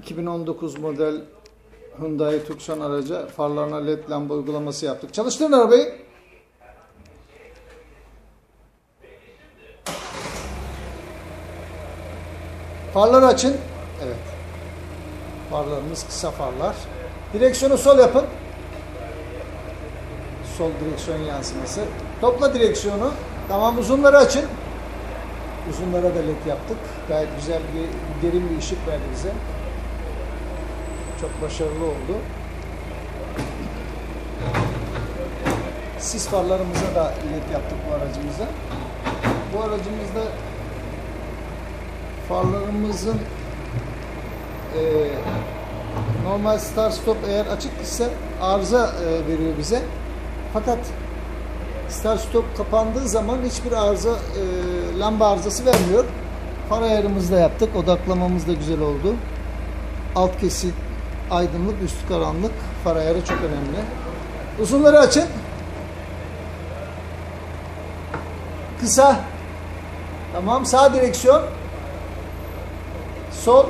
2019 model Hyundai Tucson araca farlarına led lamba uygulaması yaptık. Çalıştırın arabayı. Farları açın. Evet. Farlarımız kısa farlar. Direksiyonu sol yapın. Sol direksiyon yansıması. Topla direksiyonu. Tamam uzunları açın. Uzunlara da led yaptık. Gayet güzel bir derin bir ışık verdi bize. Çok başarılı oldu. Sis farlarımıza da led yaptık bu aracımıza. Bu aracımızda farlarımızın e, normal start stop eğer açık ise arıza e, veriyor bize. Fakat start stop kapandığı zaman hiçbir arıza e, lamba arızası vermiyor. Far ayarımızı da yaptık. Odaklamamız da güzel oldu. Alt kesit aydınlık, üst karanlık. Far ayarı çok önemli. Uzunları açın. Kısa. Tamam. Sağ direksiyon. Sol.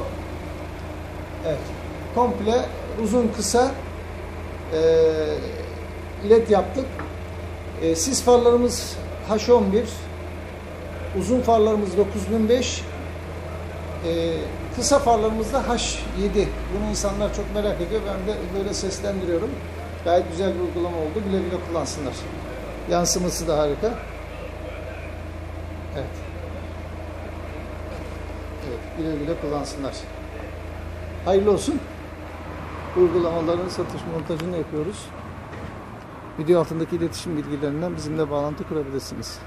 Evet. Komple uzun kısa e, led yaptık. E, sis farlarımız H11. Uzun farlarımız 9005. E, kısa farlarımız da H7. Bunu insanlar çok merak ediyor. Ben de böyle seslendiriyorum. Gayet güzel bir uygulama oldu. Güle güle kullansınlar. Yansıması da harika. Evet. Evet, güle güle kullansınlar. Hayırlı olsun. Uygulamaların satış montajını yapıyoruz. Video altındaki iletişim bilgilerinden bizimle bağlantı kurabilirsiniz.